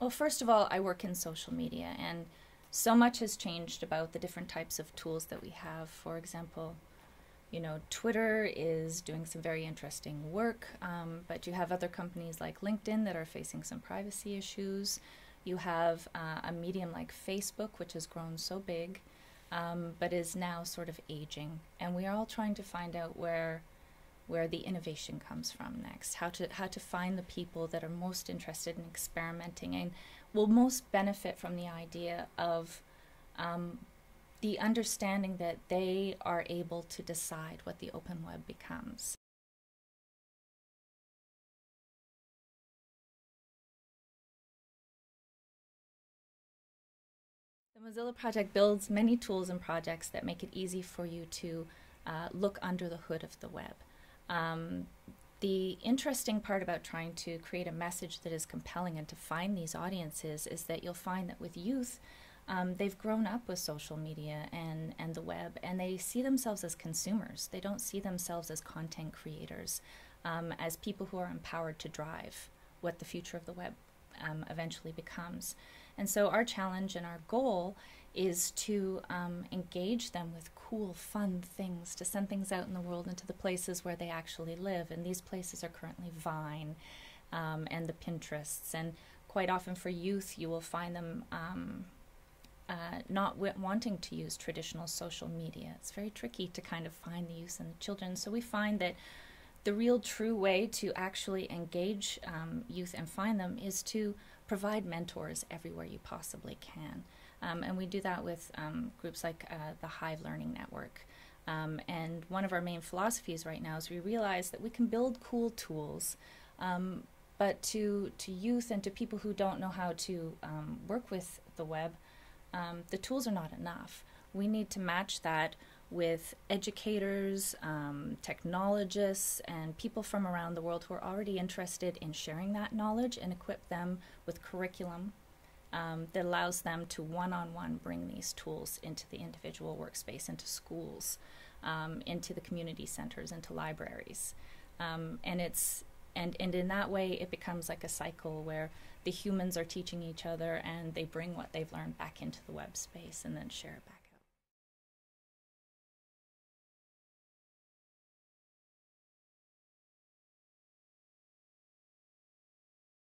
Well, first of all, I work in social media, and so much has changed about the different types of tools that we have. For example, you know, Twitter is doing some very interesting work, um, but you have other companies like LinkedIn that are facing some privacy issues. You have uh, a medium like Facebook, which has grown so big, um, but is now sort of aging. And we are all trying to find out where where the innovation comes from next, how to how to find the people that are most interested in experimenting and will most benefit from the idea of um, the understanding that they are able to decide what the open web becomes. The Mozilla Project builds many tools and projects that make it easy for you to uh, look under the hood of the web. Um, the interesting part about trying to create a message that is compelling and to find these audiences is that you'll find that with youth, um, they've grown up with social media and, and the web, and they see themselves as consumers. They don't see themselves as content creators, um, as people who are empowered to drive what the future of the web um, eventually becomes. And so, our challenge and our goal is to um, engage them with cool, fun things, to send things out in the world into the places where they actually live. And these places are currently Vine um, and the Pinterests. And quite often for youth, you will find them um, uh, not wanting to use traditional social media. It's very tricky to kind of find the use in the children. So we find that the real true way to actually engage um, youth and find them is to provide mentors everywhere you possibly can. Um, and we do that with um, groups like uh, the Hive Learning Network. Um, and one of our main philosophies right now is we realize that we can build cool tools, um, but to, to youth and to people who don't know how to um, work with the web, um, the tools are not enough. We need to match that with educators, technologists, and people from around the world who are already interested in sharing that knowledge and equip them with curriculum um, that allows them to one on one bring these tools into the individual workspace, into schools, um, into the community centers, into libraries. Um, and it's and, and in that way it becomes like a cycle where the humans are teaching each other and they bring what they've learned back into the web space and then share it back.